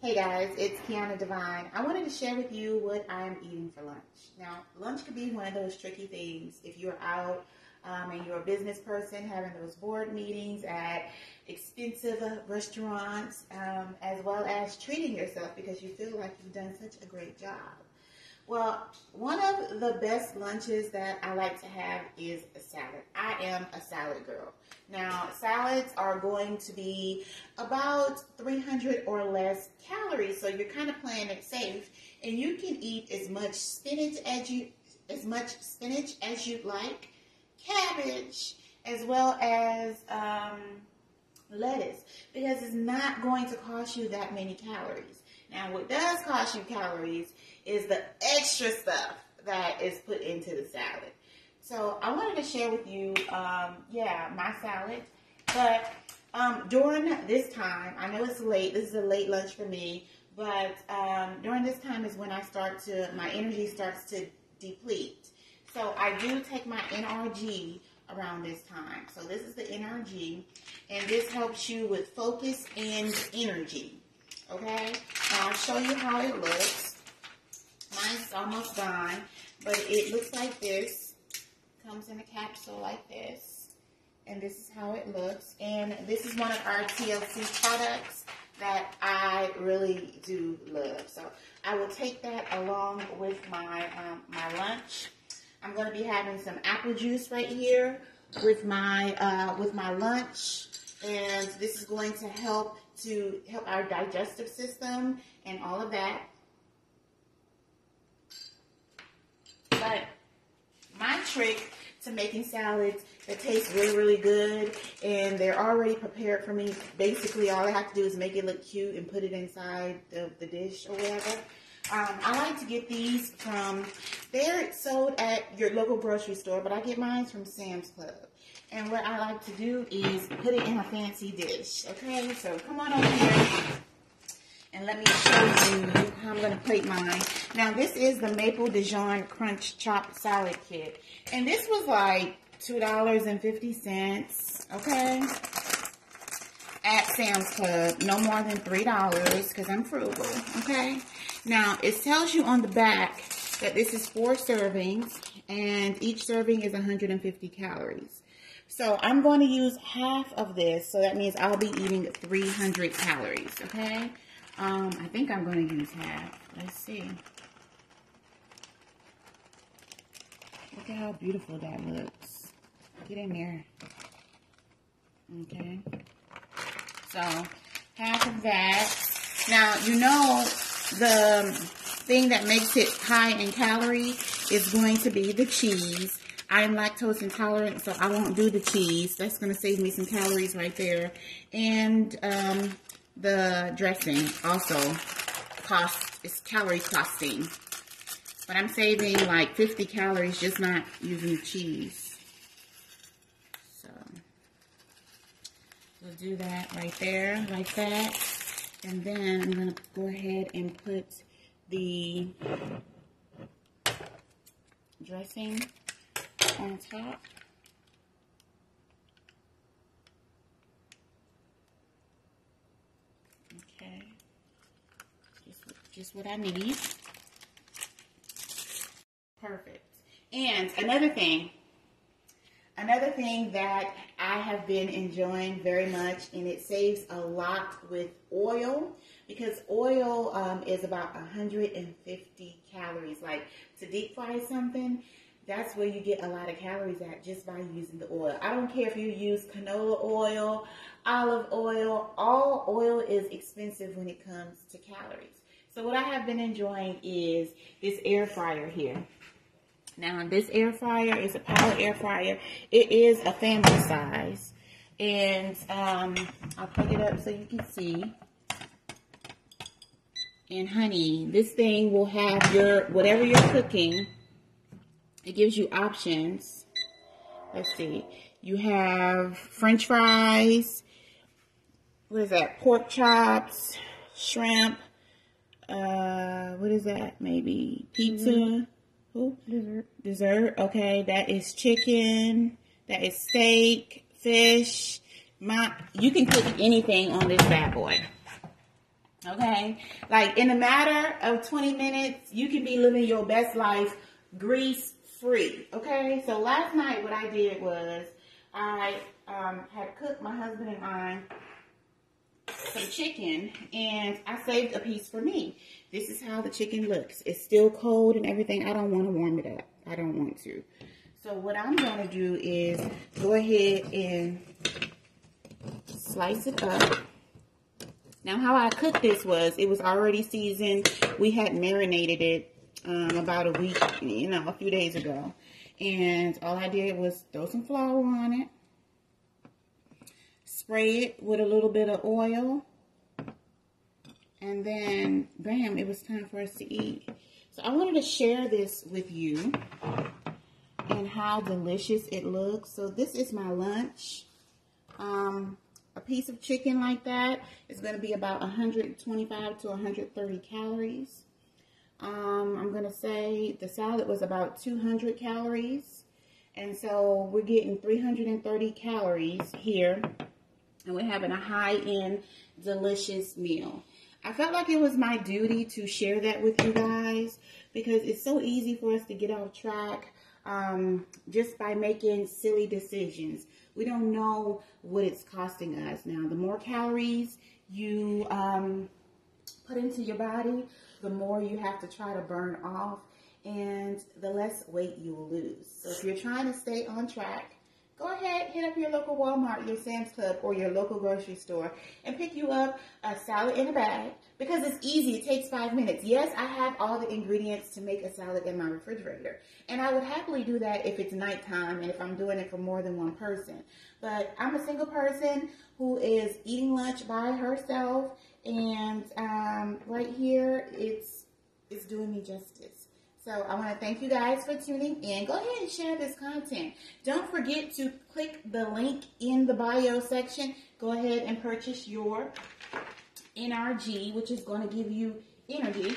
Hey guys, it's Keyonna Divine. I wanted to share with you what I'm eating for lunch. Now, lunch could be one of those tricky things if you're out um, and you're a business person having those board meetings at expensive restaurants, um, as well as treating yourself because you feel like you've done such a great job. Well, one of the best lunches that I like to have is a salad. I am a salad girl. Now, salads are going to be about 300 or less calories, so you're kind of playing it safe. And you can eat as much spinach as you as much spinach as you'd like, cabbage, as well as um, lettuce, because it's not going to cost you that many calories. Now, what does cost you calories is the extra stuff that is put into the salad. So I wanted to share with you, um, yeah, my salad. But um, during this time, I know it's late. This is a late lunch for me. But um, during this time is when I start to, my energy starts to deplete. So I do take my NRG around this time. So this is the NRG, and this helps you with focus and energy. Okay? Now I'll show you how it looks. Mine's almost gone, but it looks like this. Comes in a capsule like this. And this is how it looks. And this is one of our TLC products that I really do love. So I will take that along with my um, my lunch. I'm going to be having some apple juice right here with my uh, with my lunch, and this is going to help to help our digestive system and all of that. But my trick to making salads that taste really, really good and they're already prepared for me. Basically, all I have to do is make it look cute and put it inside the, the dish or whatever. Um, I get these from, they're sold at your local grocery store, but I get mine from Sam's Club. And what I like to do is put it in a fancy dish. Okay, so come on over here and let me show you how I'm going to plate mine. Now, this is the Maple Dijon Crunch Chopped Salad Kit. And this was like $2.50, okay? At Sam's Club. No more than $3 because I'm frugal, okay? Now, it tells you on the back that this is four servings and each serving is 150 calories. So I'm going to use half of this. So that means I'll be eating 300 calories, okay? Um, I think I'm going to use half. Let's see. Look at how beautiful that looks. Get in there. Okay. So, half of that. Now, you know the thing that makes it high in calorie is going to be the cheese. I'm lactose intolerant, so I won't do the cheese. That's going to save me some calories right there. And um, the dressing also costs, it's calorie costing. But I'm saving like 50 calories just not using the cheese. So, do that right there, like that. And then I'm going to go ahead and put the dressing on top. Okay. Just, just what I need. Perfect. And another thing, another thing that I have been enjoying very much, and it saves a lot with oil because oil um, is about 150 calories. Like to deep fry something, that's where you get a lot of calories at just by using the oil. I don't care if you use canola oil, olive oil, all oil is expensive when it comes to calories. So what I have been enjoying is this air fryer here. Now, this air fryer is a power air fryer. It is a family size. And um, I'll plug it up so you can see. And honey, this thing will have your, whatever you're cooking, it gives you options. Let's see. You have french fries. What is that? Pork chops, shrimp. Uh, what is that? Maybe pizza. Mm -hmm. Dessert. Dessert. Okay, that is chicken. That is steak, fish. My, you can cook anything on this bad boy. Okay? Like in a matter of 20 minutes, you can be living your best life grease free. Okay? So last night, what I did was I um, had cooked my husband and I some chicken and I saved a piece for me. This is how the chicken looks. It's still cold and everything. I don't want to warm it up. I don't want to. So what I'm going to do is go ahead and slice it up. Now how I cooked this was it was already seasoned. We had marinated it um, about a week, you know, a few days ago. And all I did was throw some flour on it spray it with a little bit of oil. And then, bam, it was time for us to eat. So I wanted to share this with you and how delicious it looks. So this is my lunch. Um, a piece of chicken like that is going to be about 125 to 130 calories. Um, I'm going to say the salad was about 200 calories. And so we're getting 330 calories here and we're having a high-end delicious meal. I felt like it was my duty to share that with you guys because it's so easy for us to get off track um, just by making silly decisions. We don't know what it's costing us. Now, the more calories you um, put into your body, the more you have to try to burn off and the less weight you will lose. So if you're trying to stay on track, go ahead, hit up your local Walmart, your Sam's Club, or your local grocery store and pick you up a salad in a bag because it's easy. It takes five minutes. Yes, I have all the ingredients to make a salad in my refrigerator. And I would happily do that if it's nighttime and if I'm doing it for more than one person. But I'm a single person who is eating lunch by herself. And um, right here, it's, it's doing me justice. So I want to thank you guys for tuning in. Go ahead and share this content. Don't forget to click the link in the bio section. Go ahead and purchase your NRG, which is going to give you energy